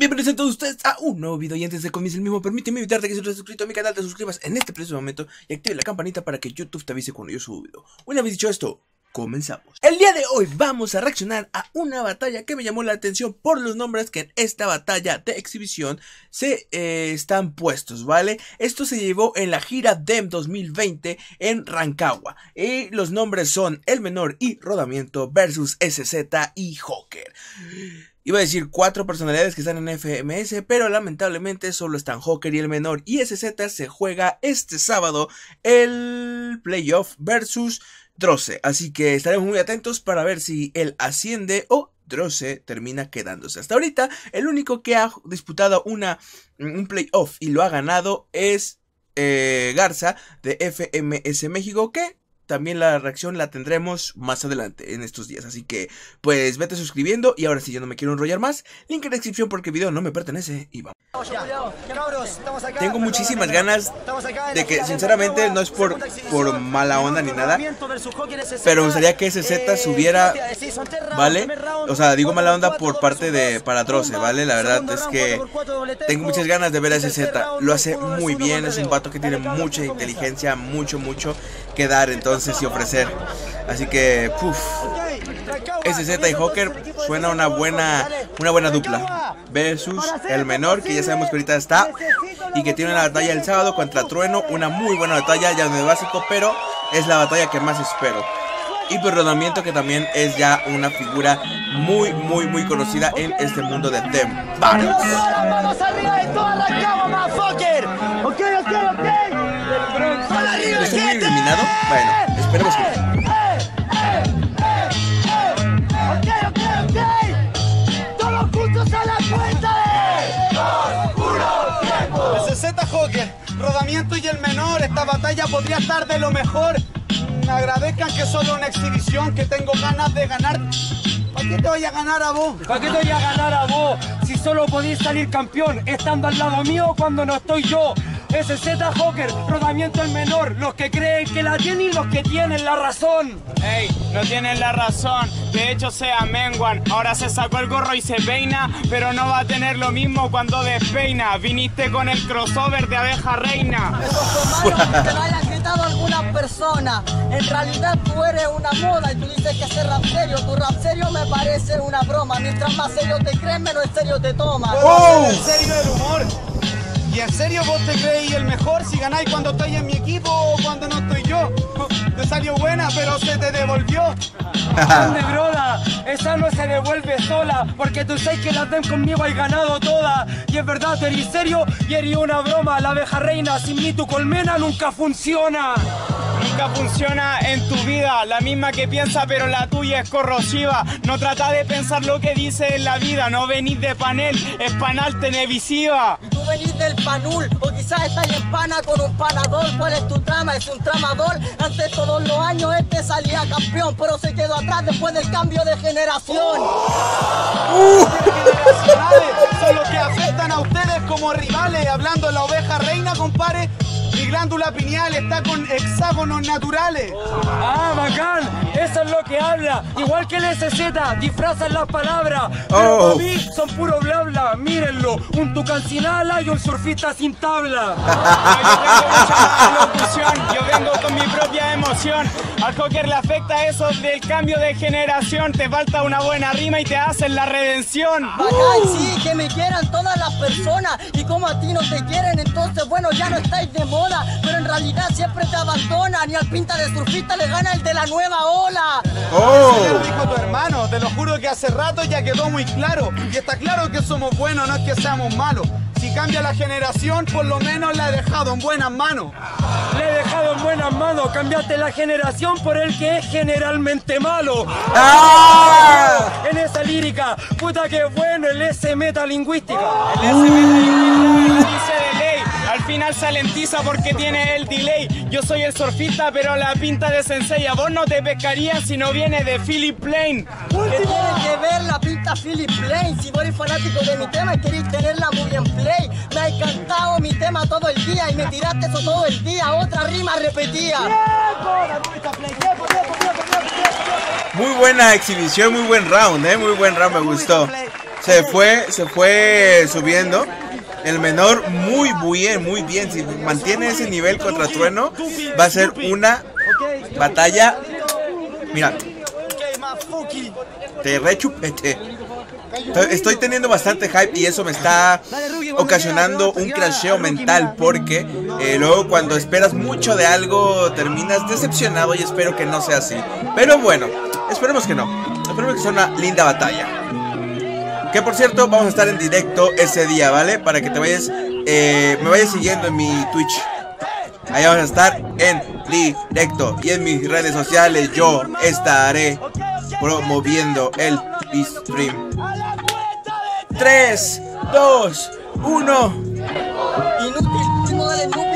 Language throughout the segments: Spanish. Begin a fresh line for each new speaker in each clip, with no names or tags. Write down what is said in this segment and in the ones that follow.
bienvenidos a todos ustedes a un nuevo video y antes de comenzar el mismo permíteme invitarte que si no estás suscrito a mi canal te suscribas en este preciso momento y active la campanita para que YouTube te avise cuando yo subo video. Una vez dicho esto, comenzamos. El día de hoy vamos a reaccionar a una batalla que me llamó la atención por los nombres que en esta batalla de exhibición se eh, están puestos, ¿vale? Esto se llevó en la gira DEM 2020 en Rancagua y los nombres son El Menor y Rodamiento versus SZ y Joker. Iba a decir cuatro personalidades que están en FMS, pero lamentablemente solo están Joker y el menor. Y SZ se juega este sábado el playoff versus Drosse. Así que estaremos muy atentos para ver si él asciende o Drosse termina quedándose. Hasta ahorita, el único que ha disputado una, un playoff y lo ha ganado es eh, Garza de FMS México, que también la reacción la tendremos más adelante en estos días. Así que, pues vete suscribiendo. Y ahora si yo no me quiero enrollar más, link en la descripción porque el video no me pertenece. Y vamos. Tengo muchísimas ganas de que, sinceramente, no es por, por mala onda ni nada. Pero me gustaría que ese Z subiera, ¿vale? O sea, digo mala onda por parte de Paradroce, ¿vale? La verdad es que tengo muchas ganas de ver a ese Z. Lo hace muy bien, es un vato que tiene mucha inteligencia, mucho, mucho que dar entonces y ofrecer. Así que, puff. SZ y Joker suena una buena una buena dupla. Versus el menor, que ya sabemos que ahorita está. Y que tiene una batalla el sábado contra Trueno. Una muy buena batalla, ya es básico, pero es la batalla que más espero. Y por Rodamiento, que también es ya una figura muy, muy, muy conocida en este mundo de Dem. ¡Vamos! ¿Es muy eliminado? Bueno, esperemos que.
Ok, ok, ok. Todos juntos a la cuenta de.
SZ Joker, rodamiento y el menor. Esta batalla podría estar de lo mejor. Agradezcan que es solo una exhibición, que tengo ganas de ganar. ¿Para qué te voy a ganar a vos?
¿Para qué te voy a ganar a vos? Si solo podéis salir campeón estando al lado mío cuando no estoy yo. SZ Joker, rodamiento el menor, los que creen que la tienen y los que tienen la razón.
Ey, no tienen la razón, de hecho se amenguan. Ahora se sacó el gorro y se peina, pero no va a tener lo mismo cuando despeina. Viniste con el crossover de abeja reina.
Algunas personas. En realidad tú eres una moda y tú dices que es rap serio. Tu rap serio me parece una broma. Mientras más serio te crees, menos en serio te tomas.
¿En serio el humor? ¿Y en serio vos te creéis el mejor si ganáis cuando estoy en mi equipo o cuando no salió buena, pero se te devolvió.
Ande, broda, esa no se devuelve sola, porque tú sabes que la den conmigo hay ganado toda. Y es verdad, tú eres serio y eres una broma. La abeja reina, sin mí tu colmena nunca funciona.
Nunca funciona en tu vida, la misma que piensa, pero la tuya es corrosiva. No trata de pensar lo que dice en la vida, no venís de panel, es panal televisiva.
Venís del panul o quizás estás en pana con un panador. ¿Cuál es tu trama? Es un tramador. Antes todos los años este salía campeón, pero se quedó atrás después del cambio de generación.
Generacionales son los que afectan a ustedes como rivales. Hablando de la oveja reina, compare, mi glándula pineal está con hexágonos naturales.
Ah, bacán, eso es lo que habla. Igual que el SZ, disfrazan las palabras. Pero
Oh.
para mí son puro bla bla. Mírenlo, un tucán sin ala y un surfista sin tabla.
Yo vengo con emoción. Al Joker le afecta eso del cambio de generación. Te falta una buena rima y te hacen la redención.
Bacán, sí, que me quieran todas las personas. Y como a ti no te quieren, entonces bueno, ya no estáis de moda. Pero en realidad siempre te abandonan. Y al pinta de surfista le gana el de la nueva ola.
Eso ya dijo tu hermano, te lo juro que hace rato ya quedó muy claro. Y está claro que somos buenos, no es que seamos malos. Si cambia la generación, por lo menos la he dejado en buenas manos.
Le he dejado en buenas manos. Cambiaste la generación por el que es generalmente malo. En esa lírica, puta que bueno el S metalingüística.
El S metalingüística dice. Al final se alentiza porque tiene el delay. Yo soy el surfista, pero la pinta de sensei. A vos no te pescarían si no viene de Philip Plain.
¿Qué tiene que ver la pinta Philip Plain? Si vos eres fanático de mi tema y queréis tenerla muy en play. Me ha encantado mi tema todo el día y me tiraste eso todo el día. Otra rima repetida.
Muy buena exhibición, muy buen round, eh. Muy buen round, me gustó. se fue, se fue subiendo. El menor muy bien, muy bien. Si mantiene ese nivel contra Trueno, va a ser una batalla. Mira, te rechupete. Estoy- teniendo bastante hype y eso me está ocasionando un crasheo mental porque eh, luego cuando esperas mucho de algo terminas decepcionado y espero que no sea así. Pero bueno, esperemos que no. Esperemos que sea una linda batalla. Que por cierto, vamos a estar en directo ese día, ¿vale? Para que te vayas, eh, me vayas siguiendo en mi Twitch. Ahí vamos a estar en directo. Y en mis redes sociales yo estaré promoviendo el stream. 3, 2, 1.
Inútil,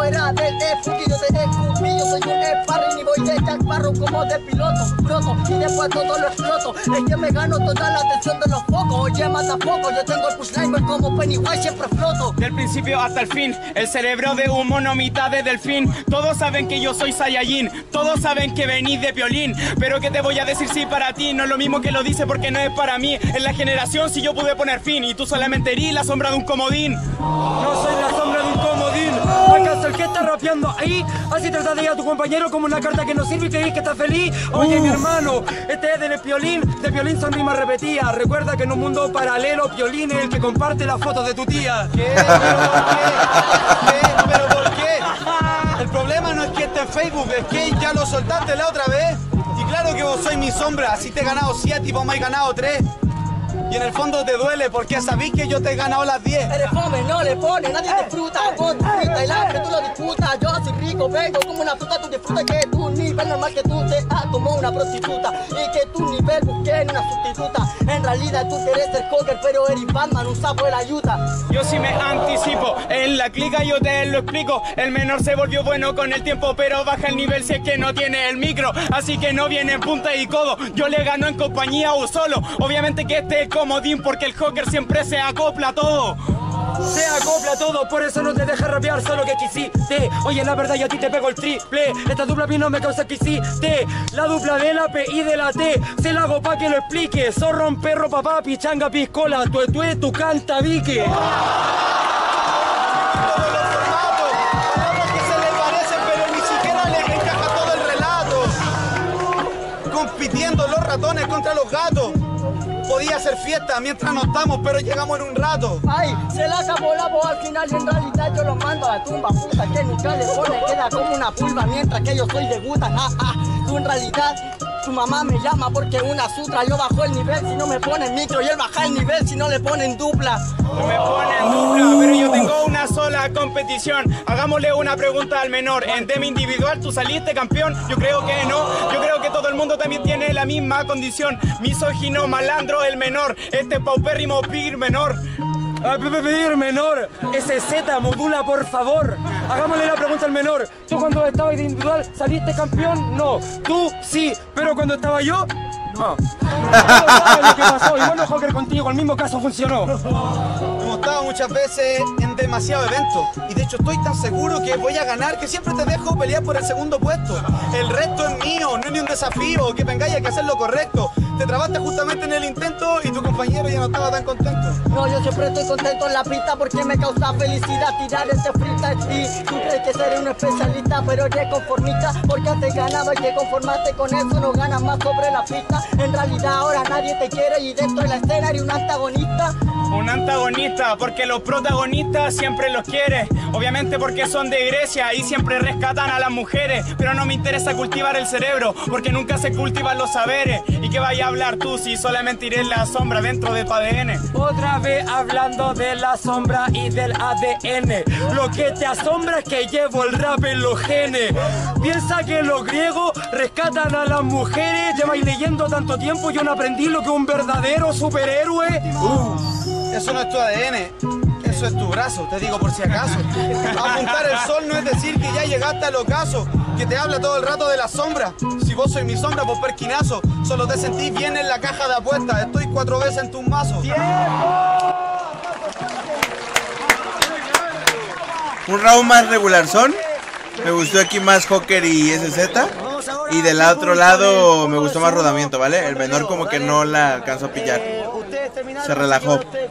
Fuera del F, yo te escupí, yo soy un sparring y voy de Jack Sparrow como de piloto. Broto y después todo lo exploto. Es que me gano toda la atención de los focos. Oye, mata poco, yo tengo el push sniper como Pennywise, siempre floto.
Del principio hasta el fin, el cerebro de un mono mitad de delfín. Todos saben que yo soy Saiyajin, todos saben que venís de violín. Pero que te voy a decir si para ti no es lo mismo que lo dice porque no es para mí. En la generación si yo pude poner fin y tú solamente erí la sombra de un comodín.
No soy la ¿Acaso el que está rapeando ahí? Así ir a tu compañero como una carta que no sirve y crees que está feliz. Oye, mi hermano, este es del Piolín. De Piolín son rimas repetidas. Recuerda que en un mundo paralelo, Piolín es el que comparte las fotos de tu tía.
¿Qué? ¿Pero por qué? ¿Qué? ¿Pero por qué? El problema no es que esté en Facebook, es que ya lo soltaste la otra vez. Y claro que vos sois mi sombra, así te he ganado 7 y vos me has ganado 3. Y en el fondo te duele porque sabís que yo te he ganado las 10.
Eres fome, no le pone, nadie disfruta Vos disfrutas el hambre, tú lo disfrutas Yo soy rico, vengo como una fruta Tú disfrutas que tu nivel normal que tú seas como una prostituta Y que tu nivel busque en una sustituta En realidad tú quieres ser cocker Pero eres Batman, un sapo de la ayuda
Yo sí me anticipo, en la clica yo te lo explico. El menor se volvió bueno con el tiempo, pero baja el nivel si es que no tiene el micro. Así que no viene en punta y codo. Yo le gano en compañía o solo. Obviamente que este es comodín porque el Joker siempre se acopla a todo.
Se acopla todo, por eso no te deja rapear solo que quisiste. Oye, la verdad, yo a ti te pego el triple. Esta dupla a no me causa quisiste. La dupla de la P y de la T. Se la hago pa' que lo explique. Zorro, perro, papá, pichanga, piscola. Tu tu tu canta, vique.
Podía ser fiesta mientras no estamos, pero llegamos en un rato.
Ay, se la acabó la voz al final y en realidad yo los mando a la tumba puta que nunca le queda como una pulva mientras que yo soy de Buda, ja, ja. Tú en realidad, tu mamá me llama porque una sutra, yo bajo el nivel si no me ponen micro y él baja el nivel si no le ponen dupla.
No me ponen dupla, pero yo tengo una sola competición. Hagámosle una pregunta al menor. En tema individual, ¿tú saliste campeón? Yo creo que no. Yo creo todo el mundo también tiene la misma condición. Misógino, malandro, el menor. Este paupérrimo pig menor.
Ah, pe- pe- pedir menor, SZ, modula por favor. Hagámosle la pregunta al menor. ¿Tú cuando estabas individual saliste campeón? No. ¿Tú sí? Pero cuando estaba yo, no. Lo que pasó. Igual no Joker contigo, el mismo caso funcionó.
Hemos estado muchas veces en demasiados eventos y de hecho estoy tan seguro que voy a ganar que siempre te dejo pelear por el segundo puesto. El resto es mío, no es ni un desafío, que vengáis hay que hacer lo correcto. Te trabaste justamente en el intento y tu compañero ya no estaba tan contento.
No, yo siempre estoy contento en la pista porque me causa felicidad tirar este freestyle. Y tú crees que seré un especialista pero eres conformista porque antes ganaba y te conformaste con eso no ganas más sobre la pista. En realidad ahora nadie te quiere y dentro de la escena eres un antagonista
Un antagonista, porque los protagonistas siempre los quiere. Obviamente porque son de Grecia y siempre rescatan a las mujeres. Pero no me interesa cultivar el cerebro, porque nunca se cultivan los saberes. ¿Y qué vaya a hablar tú si solamente iré en la sombra dentro de tu ADN?
Otra vez hablando de la sombra y del ADN. Lo que te asombra es que llevo el rap en los genes. Piensa que los griegos rescatan a las mujeres. Lleváis leyendo tanto tiempo y yo no aprendí lo que un verdadero superhéroe.
Eso no es tu ADN, eso es tu brazo, te digo por si acaso. Apuntar el sol no es decir que ya llegaste al ocaso, que te habla todo el rato de la sombra. Si vos sois mi sombra, pues perquinazo, solo te sentís bien en la caja de apuestas, estoy cuatro veces en tus mazos.
Un round más regular son. Me gustó aquí más Joker y SZ. Y del otro lado me gustó más Rodamiento, ¿vale? El menor como que no la alcanzó a pillar.
Eh, usted ustedes terminaron.
Se relajó.
ustedes.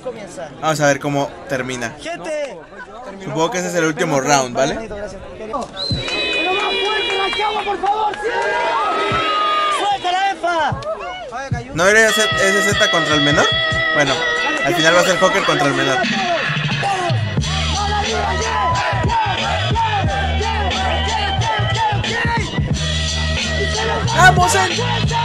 Vamos a ver cómo termina.
Gente.
Supongo que ese es el último round, ¿vale?
Pero más fuerte la cama, por favor. ¡Suéltala, Efa!
¿No debería ser SZ contra el menor? Bueno, al final va a ser Joker contra el menor. ¡Vamos, en!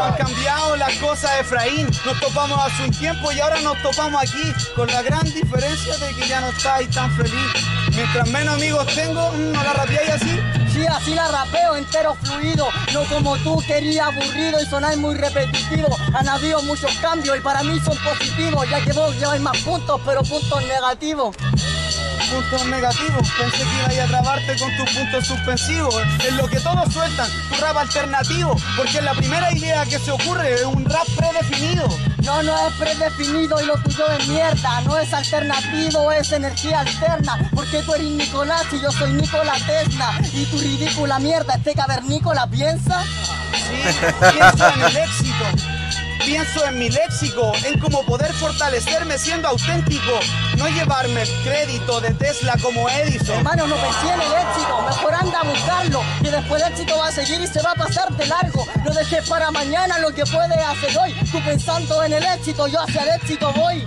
Han cambiado las cosas, Efraín. Nos topamos hace un tiempo y ahora nos topamos aquí con la gran diferencia de que ya no estáis tan feliz. Mientras menos amigos tengo, ¿no la rapeáis así?
Sí, así la rapeo entero fluido, no como tú quería aburrido y sonar muy repetitivo. Han habido muchos cambios y para mí son positivos, ya que vos lleváis más puntos, pero puntos negativos.
Puntos negativos. Pensé que ibas a trabarte con tus puntos suspensivos. Es lo que todos sueltan, tu rap alternativo. Porque la primera idea que se ocurre es un rap predefinido.
No, no es predefinido y lo tuyo es mierda, no es alternativo, es energía alterna. Porque tú eres Nicolás y yo soy Nicolás Tesla. Y tu ridícula mierda, este cavernícola piensa.
Sí, pienso en el éxito. Pienso en mi léxico, en cómo poder fortalecerme siendo auténtico, no llevarme el crédito de Tesla como Edison.
Hermano, no pensé en el éxito, mejor anda a buscarlo, que después el éxito va a seguir y se va a pasar de largo. No dejes para mañana lo que puedes hacer hoy. Tú pensando en el éxito, yo hacia el éxito voy.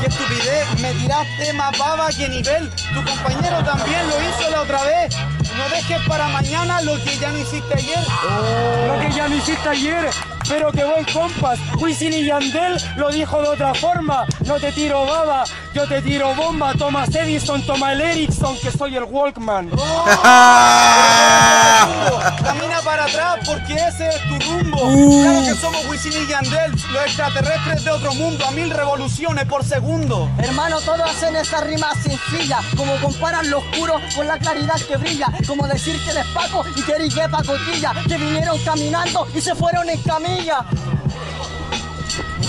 ¡Qué estupidez! Me tiraste más baba que nivel. Tu compañero también lo hizo la otra vez. No dejes para mañana lo que ya no hiciste ayer.
Lo que ya no hiciste ayer, pero que buen compas. Wisin y Yandel lo dijo de otra forma. No te tiro baba, yo te tiro bomba. Thomas Edison, toma el Ericsson, que soy el Walkman.
Camina para atrás porque ese es tu rumbo.
Uh.
Claro que somos Wisin y Yandel, los extraterrestres de otro mundo a mil revoluciones por segundo.
Hermano, todos hacen esas rimas sencillas, como comparan lo oscuro con la claridad que brilla, como decir que eres Paco y que eres de pacotilla, que vinieron caminando y se fueron en camilla.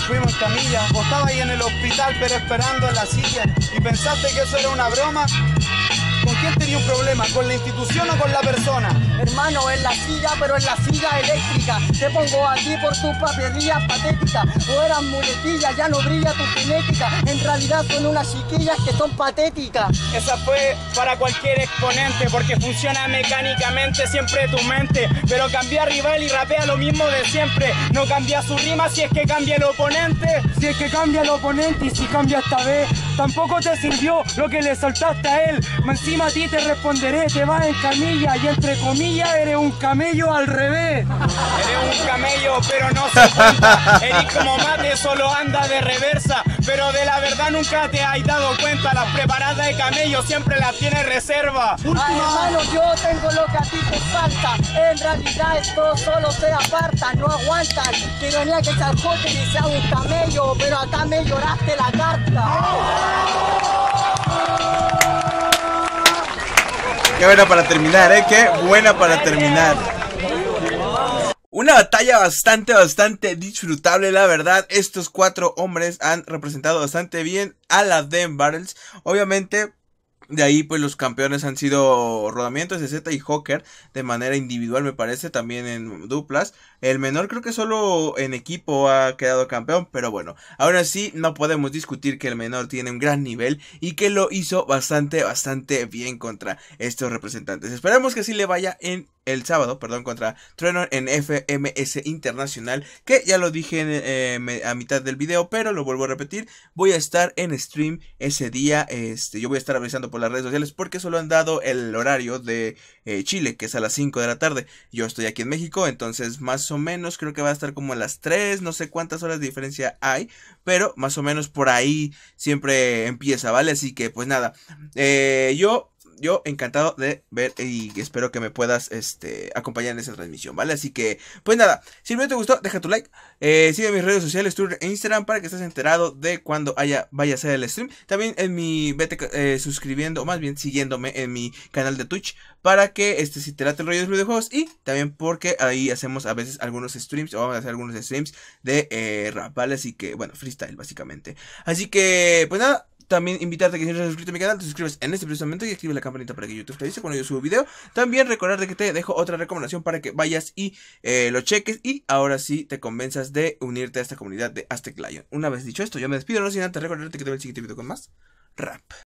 Fuimos en camilla, vos estabas ahí en el hospital pero esperando en la silla y pensaste que eso era una broma. ¿Con quién tenía un problema? ¿Con la institución o con la persona?
Hermano, en la silla, pero en la silla eléctrica. Te pongo a ti por tu paperías patéticas. O eran muletillas, ya no brilla tu cinética. En realidad son unas chiquillas que son patéticas.
Esa fue para cualquier exponente porque funciona mecánicamente siempre tu mente. Pero cambia rival y rapea lo mismo de siempre. No cambia su rima si es que cambia el oponente.
Si es que cambia el oponente y si cambia esta vez, tampoco te sirvió lo que le soltaste a él. Encima a ti te responderé, te vas en camilla y entre comillas eres un camello al revés.
Eres un camello, pero no se cuenta. Eres como mate, solo anda de reversa. Pero de la verdad nunca te has dado cuenta. Las preparadas de camello siempre las tienes reserva.
Ah, hermano, yo tengo lo que a ti te falta. En realidad esto solo se aparta, no aguantan. Ironía que jote y sea un camello, pero acá me lloraste la carta.
Qué buena para terminar, ¿eh? Qué buena para terminar. Una batalla bastante, bastante disfrutable, la verdad. Estos cuatro hombres han representado bastante bien a la Den Battles. Obviamente, de ahí, pues los campeones han sido Rodamientos, Z y Joker, de manera individual, me parece, también en duplas. El menor creo que solo en equipo ha quedado campeón, pero bueno, ahora sí no podemos discutir que el menor tiene un gran nivel y que lo hizo bastante, bastante bien contra estos representantes. Esperemos que así le vaya en el sábado, perdón, contra Trenor en FMS Internacional, que ya lo dije eh, a mitad del video, pero lo vuelvo a repetir, voy a estar en stream ese día, este, yo voy a estar avisando por las redes sociales porque solo han dado el horario de eh, Chile, que es a las 5 de la tarde, yo estoy aquí en México, entonces más o menos creo que va a estar como a las 3, no sé cuántas horas de diferencia hay, pero más o menos por ahí siempre empieza, ¿vale? Así que pues nada, eh, yo yo encantado de ver y espero que me puedas este, acompañar en esa transmisión, ¿vale? Así que, pues nada, si el video te gustó, deja tu like, eh, sigue mis redes sociales, Twitter e Instagram para que estés enterado de cuando haya, vaya a ser el stream. También en mi, vete eh, suscribiendo, o más bien siguiéndome en mi canal de Twitch para que, este, si te late el rollo de los videojuegos y también porque ahí hacemos a veces algunos streams o vamos a hacer algunos streams de eh, rap, ¿vale? Así que, bueno, freestyle básicamente. Así que, pues nada. También invitarte a que si no estás suscrito a mi canal, te suscribas en este preciso momento y actives la campanita para que YouTube te avise cuando yo subo video. También recordarte que te dejo otra recomendación para que vayas y eh, lo cheques y ahora sí te convenzas de unirte a esta comunidad de Aztec Lion. Una vez dicho esto, yo me despido, no sin antes recordarte que te veo el siguiente video con más rap.